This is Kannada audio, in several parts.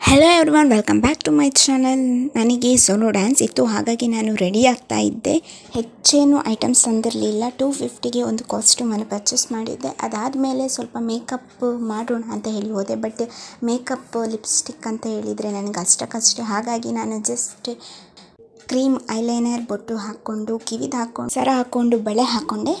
Hello everyone welcome back to my channel ನನಗೆ ಸೋಲೋ ಡ್ಯಾನ್ಸ್ ಇತ್ತು, ಹಾಗಾಗಿ ನಾನು ರೆಡಿ ಆಗ್ತಾ ಇದ್ದೆ. ಹೆಚ್ಚೇನು ಐಟಮ್ಸ್ ತಂದಿರಲಿಲ್ಲ. ಟೂ ಫಿಫ್ಟಿಗೆ ಒಂದು ಕಾಸ್ಟ್ಯೂಮನ್ನು ಪರ್ಚೇಸ್ ಮಾಡಿದ್ದೆ. ಅದಾದಮೇಲೆ ಸ್ವಲ್ಪ ಮೇಕಪ್ ಮಾಡೋಣ ಅಂತ ಹೇಳಿ ಹೋದೆ. ಬಟ್ ಮೇಕಪ್ ಲಿಪ್ಸ್ಟಿಕ್ ಅಂತ ಹೇಳಿದರೆ ನನಗೆ ಅಷ್ಟಕ್ಕಷ್ಟೇ. ಹಾಗಾಗಿ ನಾನು ಜಸ್ಟ್ ಕ್ರೀಮ್ ಐಲೈನರ್ ಬೊಟ್ಟು ಹಾಕ್ಕೊಂಡು, ಕಿವಿದು ಹಾಕ್ಕೊಂಡು, ಸರ ಹಾಕ್ಕೊಂಡು, ಬಳೆ ಹಾಕ್ಕೊಂಡೆ.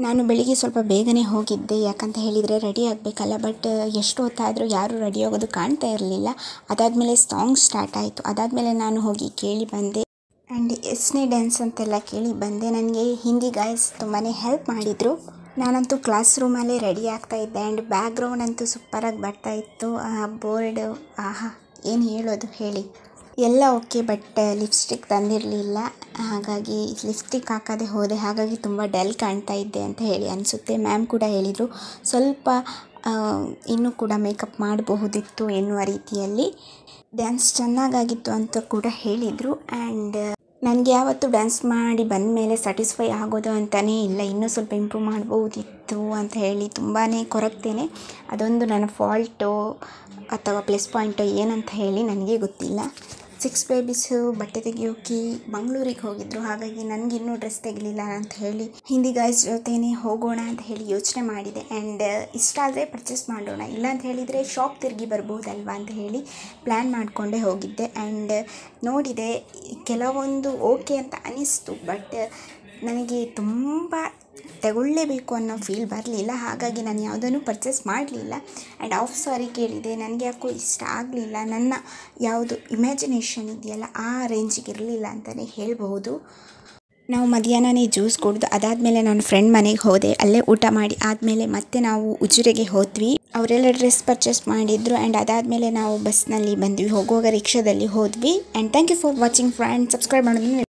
ನಾನು ಬೆಳಿಗ್ಗೆ ಸ್ವಲ್ಪ ಬೇಗನೆ ಹೋಗಿದ್ದೆ, ಯಾಕಂತ ಹೇಳಿದರೆ ರೆಡಿ ಆಗಬೇಕಲ್ಲ, ಬಟ್ ಎಷ್ಟು ಹೊತ್ತಾದರೂ ಯಾರೂ ರೆಡಿ ಆಗೋದು ಕಾಣ್ತಾ ಇರಲಿಲ್ಲ. ಅದಾದಮೇಲೆ ಸಾಂಗ್ ಸ್ಟಾರ್ಟ್ ಆಯಿತು. ಅದಾದಮೇಲೆ ನಾನು ಹೋಗಿ ಕೇಳಿ ಬಂದೆ. ಆ್ಯಂಡ್ ಎಸ್ನೇ ಡ್ಯಾನ್ಸ್ ಅಂತೆಲ್ಲ ಕೇಳಿ ಬಂದೆ. ನನಗೆ ಹಿಂದಿ ಗಾಯ್ಸ್ ತುಂಬಾ ಹೆಲ್ಪ್ ಮಾಡಿದರು. ನಾನಂತೂ ಕ್ಲಾಸ್ ರೂಮಲ್ಲೇ ರೆಡಿ ಆಗ್ತಾ ಇದ್ದೆ ಆ್ಯಂಡ್ ಬ್ಯಾಕ್ಗ್ರೌಂಡ್ ಅಂತೂ ಸೂಪರಾಗಿ ಬರ್ತಾ ಇತ್ತು. ಬೋರ್ಡ್ ಆಹಾ, ಏನು ಹೇಳೋದು ಹೇಳಿ. ಎಲ್ಲ ಓಕೆ ಬಟ್ ಲಿಪ್ಸ್ಟಿಕ್ ತಂದಿರಲಿಲ್ಲ. ಹಾಗಾಗಿ ಲಿಪ್ಸ್ಟಿಕ್ ಹಾಕದೆ ಹೋದೆ. ಹಾಗಾಗಿ ತುಂಬ ಡಲ್ ಕಾಣ್ತಾ ಇದ್ದೆ ಅಂತ ಹೇಳಿ ಅನಿಸುತ್ತೆ. ಮ್ಯಾಮ್ ಕೂಡ ಹೇಳಿದರು, ಸ್ವಲ್ಪ ಇನ್ನೂ ಕೂಡ ಮೇಕಪ್ ಮಾಡಬಹುದಿತ್ತು ಎನ್ನುವ ರೀತಿಯಲ್ಲಿ. ಡ್ಯಾನ್ಸ್ ಚೆನ್ನಾಗಾಗಿತ್ತು ಅಂತ ಕೂಡ ಹೇಳಿದರು. ಆ್ಯಂಡ್ ನನಗೆ ಯಾವತ್ತು ಡ್ಯಾನ್ಸ್ ಮಾಡಿ ಬಂದ ಮೇಲೆ ಸ್ಯಾಟಿಸ್ಫೈ ಆಗೋದು ಅಂತಲೇ ಇಲ್ಲ. ಇನ್ನೂ ಸ್ವಲ್ಪ ಇಂಪ್ರೂವ್ ಮಾಡ್ಬೋದಿತ್ತು ಅಂತ ಹೇಳಿ ತುಂಬಾ ಕೊರಗ್ತೇನೆ. ಅದೊಂದು ನನ್ನ ಫಾಲ್ಟು ಅಥವಾ ಪ್ಲಸ್ ಪಾಯಿಂಟು ಏನಂತ ಹೇಳಿ ನನಗೆ ಗೊತ್ತಿಲ್ಲ. ಸಿಕ್ಸ್ ಬೇಬೀಸು, ಬಟ್ಟೆ ತೆಗಿಯೋಕೆ ಮಂಗಳೂರಿಗೆ ಹೋಗಿದ್ರು. ಹಾಗಾಗಿ ನನಗೆ ಇನ್ನೂ ಡ್ರೆಸ್ ತೆಗಲಿಲ್ಲ ಅಂತ ಹೇಳಿ ಹಿಂದಿ ಗಾಯ್ಸ್ ಜೊತೆನೇ ಹೋಗೋಣ ಅಂತ ಹೇಳಿ ಯೋಚನೆ ಮಾಡಿದೆ. ಆ್ಯಂಡ್ ಇಷ್ಟ ಆದರೆ ಪರ್ಚೇಸ್ ಮಾಡೋಣ. ಇಲ್ಲ ಅಂತ ಹೇಳಿದರೆ ಶಾಪ್ ತಿರುಗಿ ಬರ್ಬೋದಲ್ವಾ ಅಂತ ಹೇಳಿ ಪ್ಲ್ಯಾನ್ ಮಾಡಿಕೊಂಡೇ ಹೋಗಿದ್ದೆ. ಆ್ಯಂಡ್ ನೋಡಿದೆ ಕೆಲವೊಂದು ಓಕೆ ಅಂತ ಅನಿಸ್ತು. ಬಟ್ ನನಗೆ ತುಂಬ ತಗೊಳ್ಳೇಬೇಕು ಅನ್ನೋ ಫೀಲ್ ಬರಲಿಲ್ಲ. ಹಾಗಾಗಿ ನಾನು ಯಾವುದನ್ನು ಪರ್ಚೇಸ್ ಮಾಡಲಿಲ್ಲ. ಆ್ಯಂಡ್ ಆಫ್ ಸಾರಿ ಕೇಳಿದೆ ನನಗೆ ಯಾಕೋ ಇಷ್ಟ ಆಗಲಿಲ್ಲ. ನನ್ನ ಯಾವುದು ಇಮ್ಯಾಜಿನೇಷನ್ ಇದೆಯಲ್ಲ, ಆ ರೇಂಜಿಗೆ ಇರಲಿಲ್ಲ ಅಂತಲೇ ಹೇಳಬಹುದು. ನಾವು ಮಧ್ಯಾಹ್ನನೇ ಜ್ಯೂಸ್ ಕುಡಿದು, ಅದಾದಮೇಲೆ ನಾನು ಫ್ರೆಂಡ್ ಮನೆಗೆ ಹೋದೆ. ಅಲ್ಲೇ ಊಟ ಮಾಡಿ, ಆದಮೇಲೆ ಮತ್ತೆ ನಾವು ಉಜಿರೆಗೆ ಹೋದ್ವಿ. ಅವರೆಲ್ಲ ಡ್ರೆಸ್ ಪರ್ಚೇಸ್ ಮಾಡಿದ್ರು. ಆ್ಯಂಡ್ ಅದಾದಮೇಲೆ ನಾವು ಬಸ್ನಲ್ಲಿ ಬಂದ್ವಿ. ಹೋಗುವಾಗ ರಿಕ್ಷಾದಲ್ಲಿ ಹೋದ್ವಿ. And thank you for watching friend subscribe ಮಾಡೋದನ್ನ